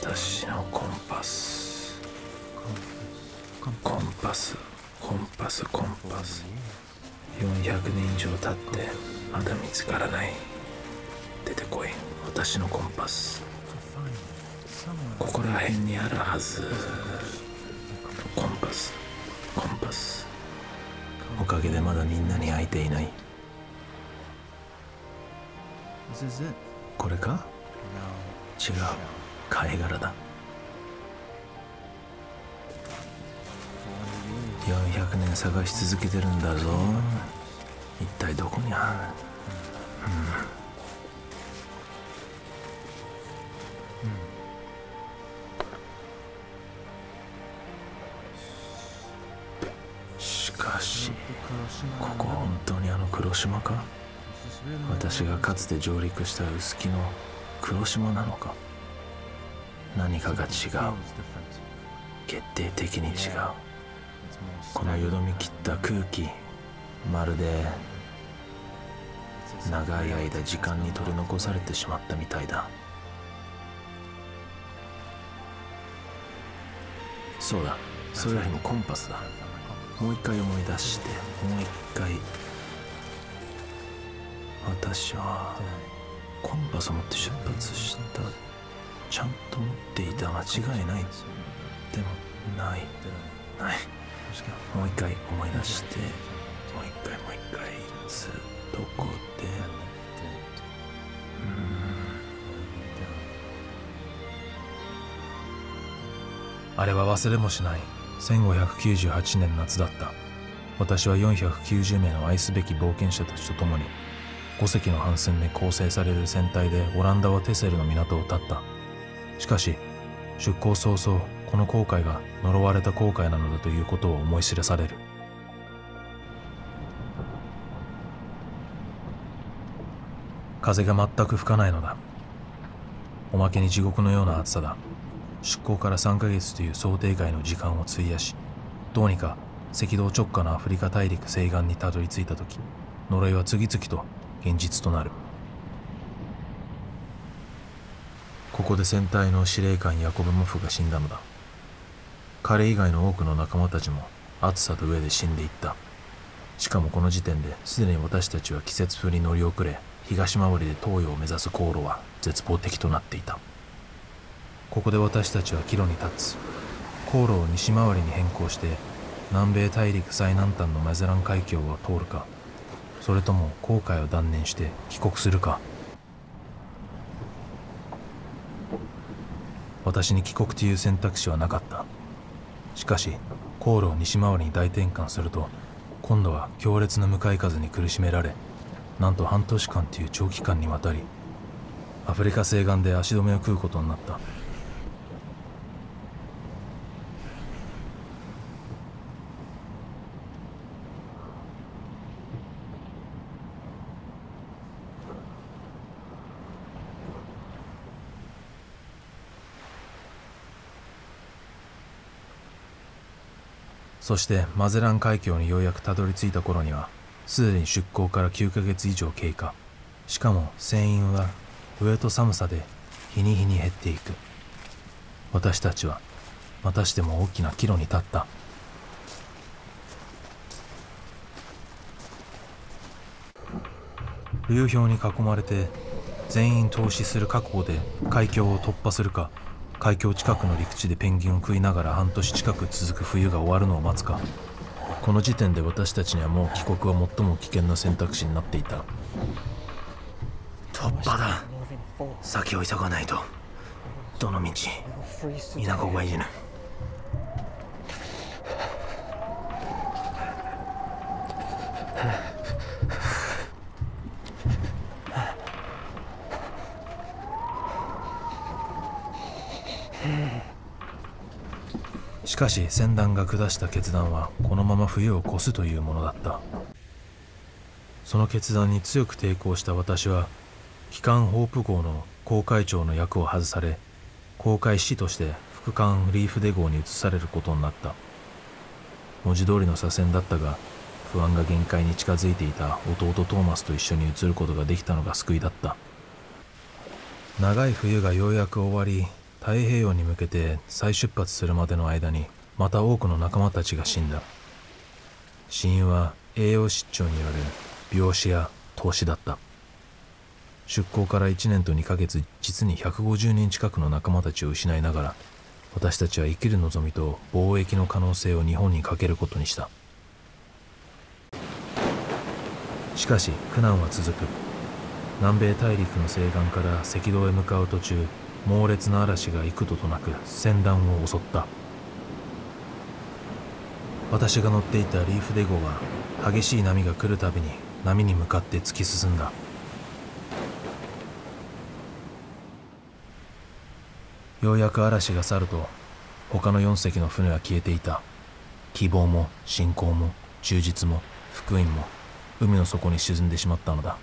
私のコンパス。コンパス。コンパス。コンパス。400年以上経ってまだ見つからない。出てこい。私のコンパス。ここら辺にあるはず。コンパス。コンパス。おかげでまだみんなに会えていない.これか？違う貝殻だ。400年探し続けてるんだぞ。一体どこにある？しかしここは本当にあの黒島か私がかつて上陸した臼杵の黒島なのか何かが違う。決定的に違う。このよどみ切った空気まるで長い間時間に取り残されてしまったみたいだ。そうだ。それよりもコンパスだ。もう一回思い出してもう一回私はコンパスを持って出発した。ちゃんと持っていた間違いない。でもない。ない。もう一回思い出して。もう一回もう一回いつどこで。あれは忘れもしない。1598年夏だった。私は490名の愛すべき冒険者たちと共に5隻の帆船で構成される船体でオランダはテセルの港を立った。しかし出港早々この航海が呪われた航海なのだということを思い知らされる。風が全く吹かないのだ。おまけに地獄のような暑さだ。出港から3ヶ月という想定外の時間を費やしどうにか赤道直下のアフリカ大陸西岸にたどり着いた時呪いは次々と現実となる。ここで戦隊の司令官ヤコブ・モフが死んだのだ。彼以外の多くの仲間たちも暑さと上で死んでいった。しかもこの時点ですでに私たちは季節風に乗り遅れ東回りで東洋を目指す航路は絶望的となっていた。ここで私たちは岐路に立つ。航路を西回りに変更して南米大陸最南端のマゼラン海峡を通るかそれとも航海を断念して帰国するか。私に帰国という選択肢はなかった。しかし航路を西回りに大転換すると今度は強烈な向かい風に苦しめられなんと半年間という長期間にわたりアフリカ西岸で足止めを食うことになった。そしてマゼラン海峡にようやくたどり着いた頃にはすでに出港から9ヶ月以上経過。しかも船員は上と寒さで日に日に減っていく。私たちはまたしても大きな岐路に立った。流氷に囲まれて全員投資する覚悟で海峡を突破するか。海峡近くの陸地でペンギンを食いながら半年近く続く冬が終わるのを待つか。この時点で私たちにはもう帰国は最も危険な選択肢になっていた。突破だ。先を急がないと。どの道稲子がいじぬしかし船団が下した決断はこのまま冬を越すというものだった。その決断に強く抵抗した私は機関ホープ号の航海長の役を外され航海士として副艦リーフデ号に移されることになった。文字通りの左遷だったが不安が限界に近づいていた弟トーマスと一緒に移ることができたのが救いだった。長い冬がようやく終わり太平洋に向けて再出発するまでの間にまた多くの仲間たちが死んだ。死因は栄養失調による病死や凍死だった。出港から1年と2ヶ月実に150人近くの仲間たちを失いながら私たちは生きる望みと貿易の可能性を日本にかけることにした。しかし苦難は続く。南米大陸の西岸から赤道へ向かう途中猛烈な嵐が幾度となく船団を襲った。私が乗っていたリーフデ号は激しい波が来るたびに波に向かって突き進んだ。ようやく嵐が去ると他の4隻の船は消えていた。希望も信仰も忠実も福音も海の底に沈んでしまったのだ。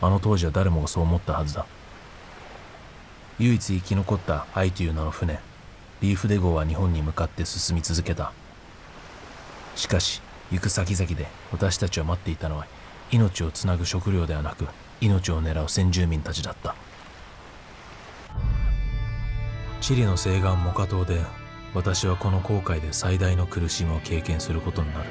あの当時は誰もがそう思ったはずだ。唯一生き残った愛という名の船リーフデ号は日本に向かって進み続けた。しかし行く先々で私たちを待っていたのは命をつなぐ食料ではなく命を狙う先住民たちだった。チリの西岸モカ島で私はこの航海で最大の苦しみを経験することになる。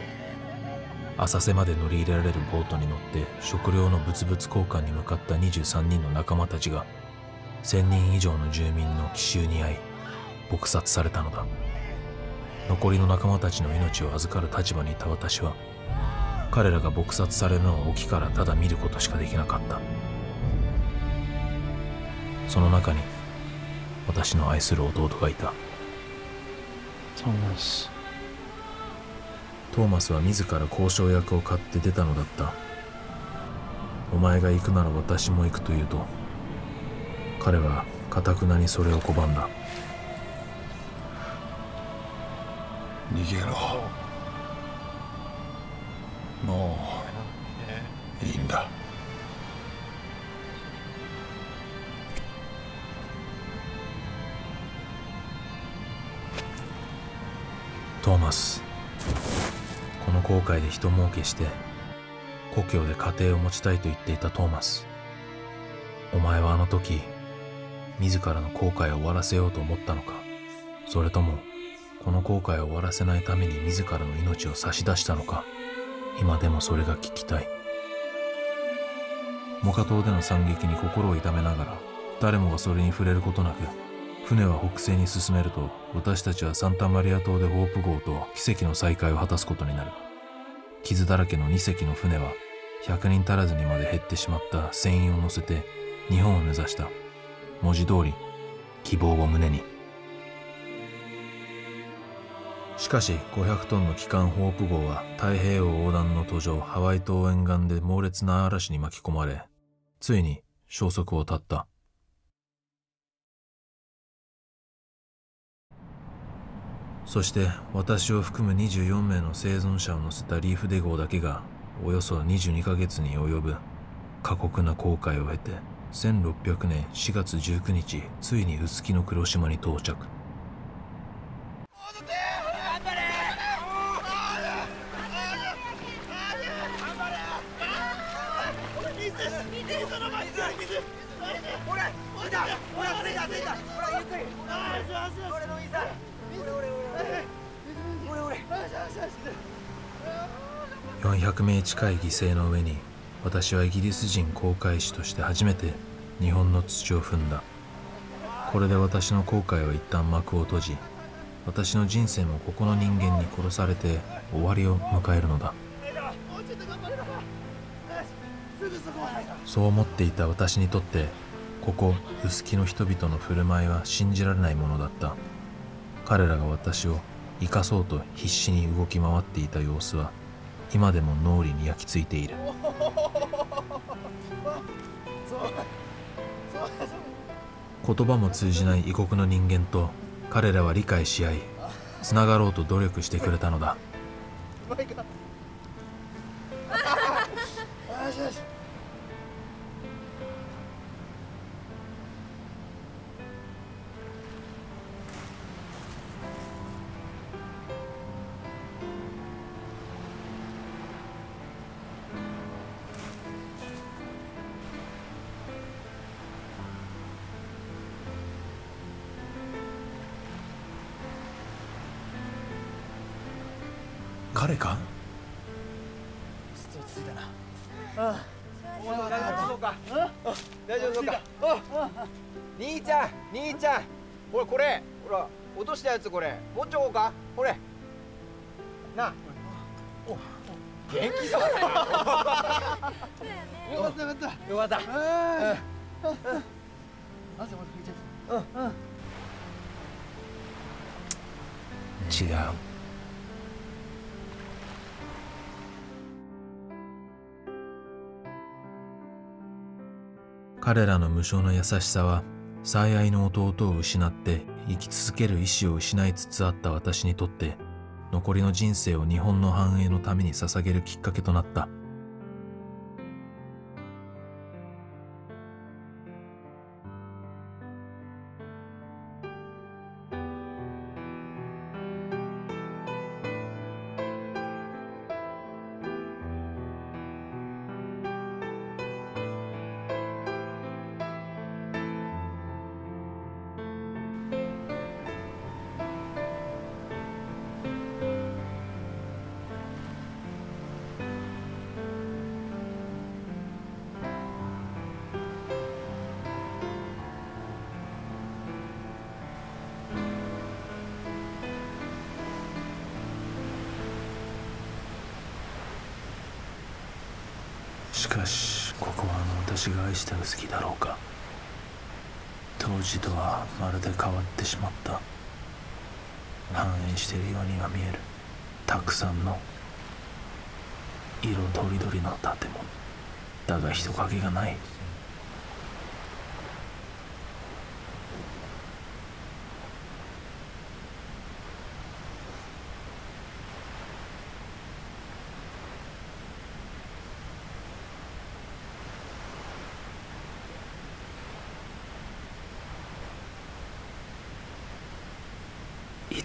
浅瀬まで乗り入れられるボートに乗って食料の物々交換に向かった23人の仲間たちが1000人以上の住民の奇襲に遭い撲殺されたのだ。残りの仲間たちの命を預かる立場にいた私は彼らが撲殺されるのを沖からただ見ることしかできなかった。その中に私の愛する弟がいた。Thomas. トーマスは自ら交渉役を買って出たのだった。お前が行くなら私も行くと言うと彼はかたくなにそれを拒んだ。逃げろ。もういいんだ。トーマスこの航海で人儲けして故郷で家庭を持ちたいと言っていたトーマス。お前はあの時自らの後悔を終わらせようと思ったのか。それともこの後悔を終わらせないために自らの命を差し出したのか。今でもそれが聞きたい。モカ島での惨劇に心を痛めながら誰もがそれに触れることなく船は北西に進めると私たちはサンタマリア島でホープ号と奇跡の再会を果たすことになる。傷だらけの2隻の船は100人足らずにまで減ってしまった船員を乗せて日本を目指した。文字通り希望を胸に。しかし500トンの機関ホープ号は太平洋横断の途上ハワイ島沿岸で猛烈な嵐に巻き込まれついに消息を絶った。そして私を含む24名の生存者を乗せたリーフデ号だけがおよそ22ヶ月に及ぶ過酷な航海を経て1600年4月19日ついに臼杵の黒島に到着。400名近い犠牲の上に私はイギリス人航海士として初めて日本の土を踏んだ。これで私の後悔は一旦幕を閉じ私の人生もここの人間に殺されて終わりを迎えるのだ。そう思っていた私にとってここ臼杵の人々の振る舞いは信じられないものだった。彼らが私を生かそうと必死に動き回っていた様子は今でも脳裏に焼き付いている。言葉も通じない異国の人間と彼らは理解し合いつながろうと努力してくれたのだ。彼か？大丈夫そうか大丈夫そうか。兄ちゃん兄ちゃん。ほらこれ。ほら落としたやつこれ。持っちゃおうか。これ。なあ。お元気そう。だなよかったよかった。よかった違う彼らの無償の優しさは最愛の弟を失って生き続ける意志を失いつつあった私にとって残りの人生を日本の繁栄のために捧げるきっかけとなった。しかしここはあの私が愛した薄木だろうか。当時とはまるで変わってしまった。繁栄しているようには見える。たくさんの色とりどりの建物。だが人影がない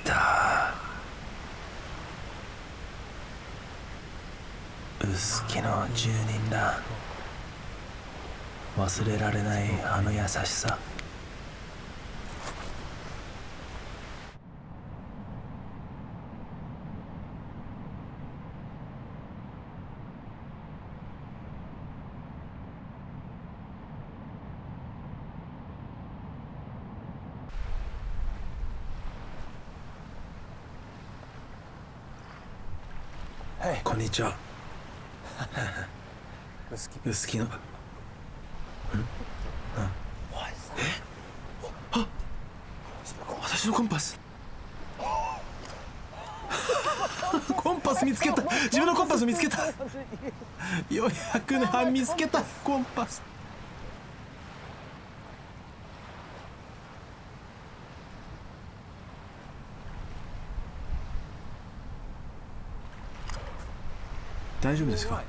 た薄木の住人だ忘れられないあの優しさ。こんにちは。薄木のんあえあ私のコンパス。コンパス見つけた。自分のコンパス見つけた。400年半見つけた。コンパス。大丈夫ですか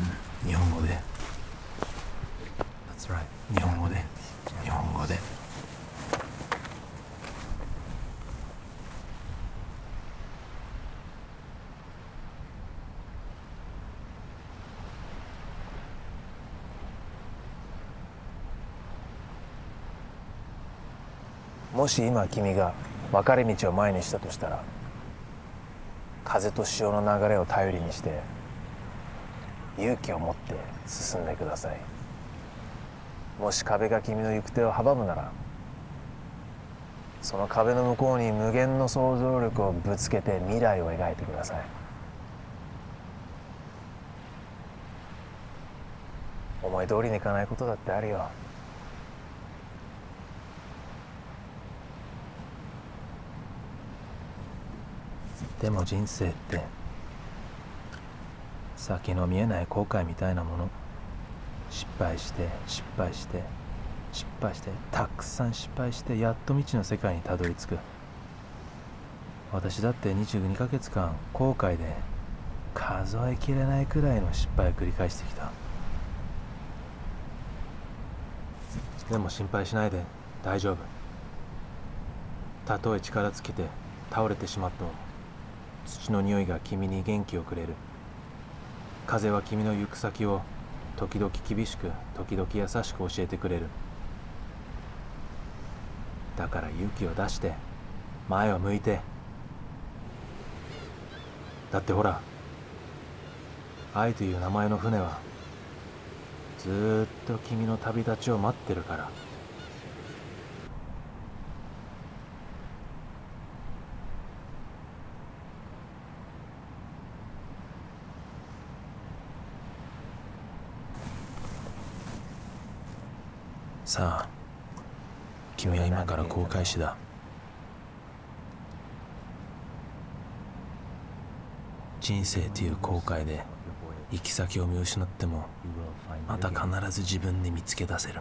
うん日本語で That's right. 日本語で日本語でもし今君が分かれ道を前にしたとしたら風と潮の流れを頼りにして勇気を持って進んでください。もし壁が君の行く手を阻むならその壁の向こうに無限の想像力をぶつけて未来を描いてください。思い通りにいかないことだってあるよ。でも人生って先の見えない後悔みたいなもの。失敗して失敗して失敗してたくさん失敗してやっと未知の世界にたどり着く。私だって22ヶ月間後悔で数えきれないくらいの失敗を繰り返してきた。でも心配しないで大丈夫。たとえ力尽きて倒れてしまっても土の匂いが君に元気をくれる。風は君の行く先を時々厳しく時々優しく教えてくれる。だから勇気を出して前を向いて。だってほら愛という名前の船はずっと君の旅立ちを待ってるから。さあ君は今から航海士だ人生という航海で行き先を見失ってもまた必ず自分で見つけ出せる。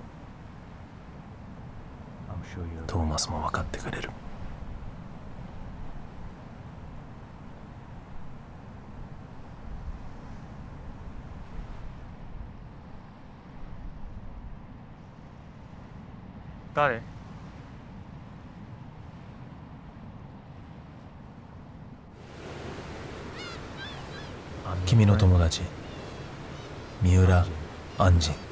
トーマスも分かってくれる。誰？君の友達三浦安心